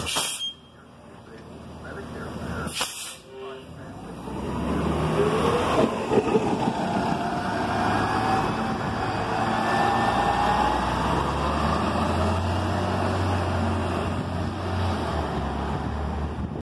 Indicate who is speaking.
Speaker 1: Dios.